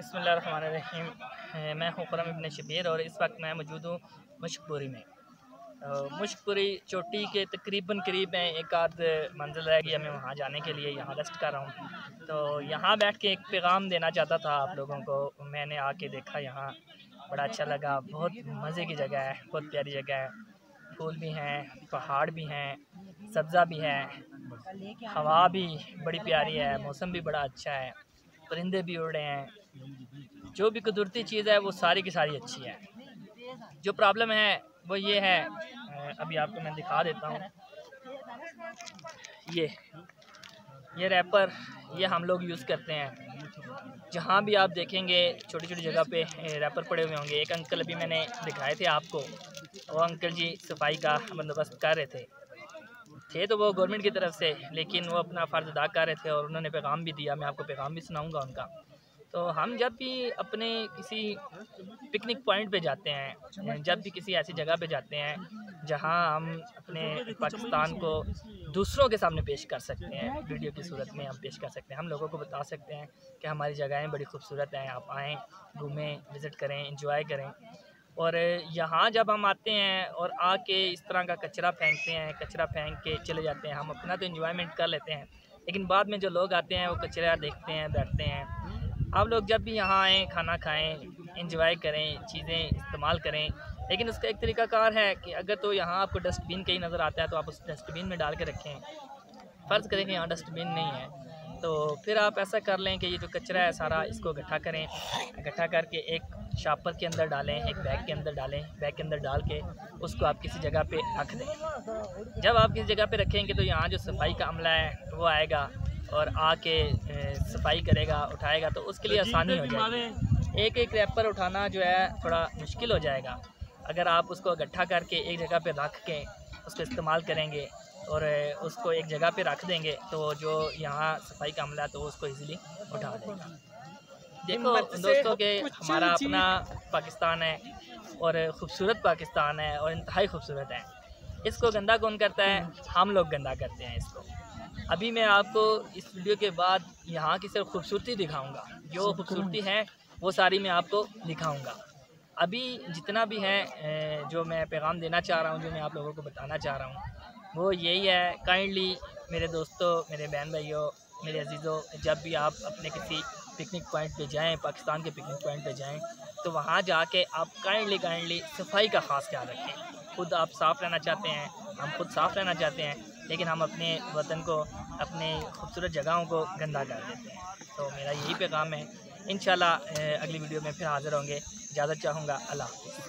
بسم اللہ الرحمن الرحیم۔ میں ہوں قرم ابن شبیر اور اس وقت میں موجود ہوں مشک پوری میں۔ مشک پوری چوٹی کے تقریباً قریب میں ایک آدھ منزل رہ گئی ہمیں وہاں جانے کے لیے یہاں ریسٹ کر رہا ہوں۔ تو یہاں بیٹھ کے ایک پیغام دینا چاہتا تھا آپ لوگوں کو، میں نے آ کے دیکھا یہاں، بڑا اچھا لگا۔ بہت مزے کی جگہ ہے، بہت پیاری جگہ ہے۔ پھول بھی ہیں، پہاڑ بھی ہیں، سبزہ بھی ہے، ہوا بھی بڑی پیاری ہے، موسم بھی بڑا اچھا ہے۔ پرندے بھی اڑ رہے ہیں۔ جو بھی قدرتی چیز ہے، وہ ساری کی ساری اچھی ہے جو پرابلم ہے، وہ یہ ہے۔ ابھی آپ کو میں دکھا دیتا ہوں۔ یہ یہ ریپر، یہ ہم لوگ یوز کرتے ہیں۔ جہاں بھی آپ دیکھیں گے، چھوٹی چھوٹی جگہ پہ ریپر پڑے ہوئے ہوں گے۔ ایک انکل ابھی میں نے دکھائے تھے آپ کو۔ وہ انکل جی صفائی کا بندوبست کر رہے تھے۔ تھے تو وہ گورنمنٹ کی طرف سے، لیکن وہ اپنا فرض ادا کر رہے تھے اور انہوں نے پیغام بھی دیا، میں آپ کو پیغام بھی سناؤں گا ان کا۔ تو ہم جب بھی اپنے کسی پکنک پوائنٹ پہ جاتے ہیں، جب بھی کسی ایسی جگہ پہ جاتے ہیں جہاں ہم اپنے پاکستان کو دوسروں کے سامنے پیش کر سکتے ہیں ویڈیو کی صورت میں ہم پیش کر سکتے ہیں۔ ہم لوگوں کو بتا سکتے ہیں کہ ہماری جگہیں بڑی خوبصورت ہیں، آپ آئیں، گھومیں وزٹ کریں انجوائے کریں۔ اور یہاں جب ہم آتے ہیں اور آ کے اس طرح کا کچرا پھینکتے ہیں، کچرا پھینک کے چلے جاتے ہیں، ہم اپنا تو انجوائمنٹ کر لیتے ہیں، لیکن بعد میں جو لوگ آتے ہیں وہ کچرا دیکھتے ہیں، بیٹھتے ہیں۔ آپ لوگ جب بھی یہاں آئیں، کھانا کھائیں انجوائے کریں، چیزیں استعمال کریں، لیکن اس کا ایک طریقہ کار ہے کہ اگر تو یہاں آپ کو ڈسٹ بین کہیں نظر آتا ہے تو آپ اس ڈسٹ بین میں ڈال کے رکھیں۔ فرض کریں کہ یہاں ڈسٹ بین نہیں ہے۔ تو پھر آپ ایسا کر لیں کہ یہ جو کچرا ہے سارا اس کو اکٹھا کریں، اکٹھا کر کے ایک شاپر کے اندر ڈالیں، ایک بیگ کے اندر ڈالیں، بیگ کے اندر ڈال کے اس کو آپ کسی جگہ پہ رکھ دیں۔ جب آپ کسی جگہ پہ رکھیں گے تو یہاں جو صفائی کا عملہ ہے وہ آئے گا اور آ کے صفائی کرے گا، اٹھائے گا تو اس کے لیے آسانی ہو جائے گی۔ ایک ایک ریپر اٹھانا جو ہے تھوڑا مشکل ہو جائے گا۔ اگر آپ اس کو اکٹھا کر کے ایک جگہ پہ رکھ کے اس کو استعمال کریں گے اور اس کو ایک جگہ پہ رکھ دیں گے تو جو یہااں صفائی کا عملہ ہے تو اس کو ایزیلی اٹھا دے گا دیکھو دوستوں کہ ہمارا اپنا پاکستان ہے اور خوبصورت پاکستان ہے اور انتہائی خوبصورت ہے۔ اس کو گندہ کون کرتا ہے؟ ہم لوگ گندہ کرتے ہیں اس کو۔ ابھی میں آپ کو اس ویڈیو کے بعد یہاں کی صرف خوبصورتی دکھاؤں گا۔ جو خوبصورتی ہے وہ ساری میں آپ کو دکھاؤں گا۔ ابھی جتنا بھی ہے جو میں پیغام دینا چاہ رہا ہوں جو میں آپ لوگوں کو بتانا چاہ رہا ہوں وہ یہی ہے کائنڈلی میرے دوستوں میرے بہن بھائیوں میرے عزیزوں جب بھی آپ اپنے کسی پکنک پوائنٹ پہ جائیں، پاکستان کے پکنک پوائنٹ پہ جائیں، تو وہاں جا کے آپ کائنڈلی کائنڈلی صفائی کا خاص خیال رکھیں۔ خود آپ صاف رہنا چاہتے ہیں، ہم خود صاف رہنا چاہتے ہیں، لیکن ہم اپنے وطن کو، اپنے خوبصورت جگہوں کو گندہ کر دیتے ہیں۔ تو میرا یہی پیغام ہے۔ انشاءاللہ اگلی ویڈیو میں پھر حاضر ہوں گے۔ اجازت چاہوں گا، اللہ حافظ۔